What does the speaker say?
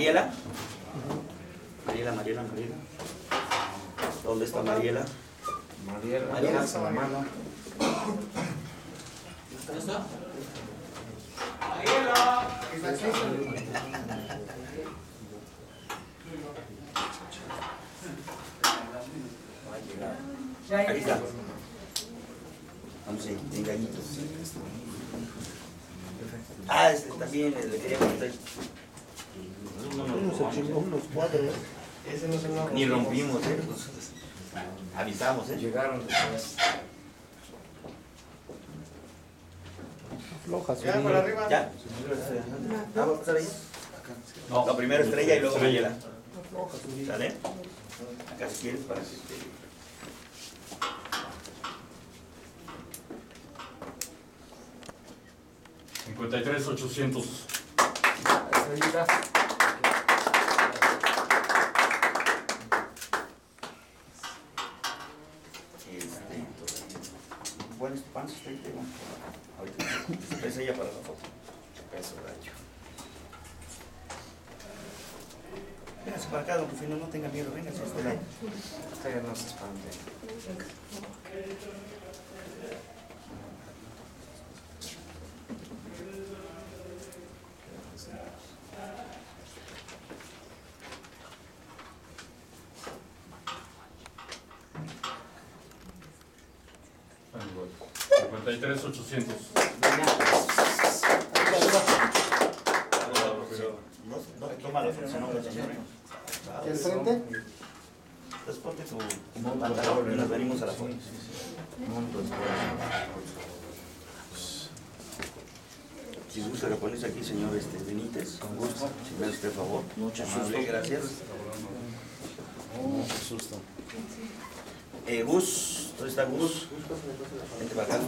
Mariela. Mariela, Mariela, Mariela. ¿Dónde está Mariela? Mariela, Mariela. alza la mano. ¿Ya está? Aquí está. Vamos en gallitos. Ah, este también le quería contar. Se chingó unos cuadros. Ese no se lo Ni rompimos, ¿eh? Avisamos, ¿eh? Llegaron después. Floja su Ya, para arriba. ¿Ya? Ah, ¿va a pasar ahí? No, primero estrella y luego Mariela. ¿Sale? Acá si quieres para que te... Cincuenta y tres ochocientos. Estrellita. Este, bueno, este pan está ahí, tengo. Ahorita, es ella para la foto. Eso, gacho. Véngase para acá, don Rufino, no tenga miedo, véngase, usted no se expande. Cincuenta y tres ochocientos. No, no te toma la foto, no, señor. ¿Y el frente? Entonces ponte tu pantalón y nos venimos a la foto. Si gusta, lo pones aquí, señor este, Benítez. Con gusto. Si me hace usted favor. Mucho amable, gracias. Mucho susto. Eh, Gus, ¿dónde está Gus? Vente para acá.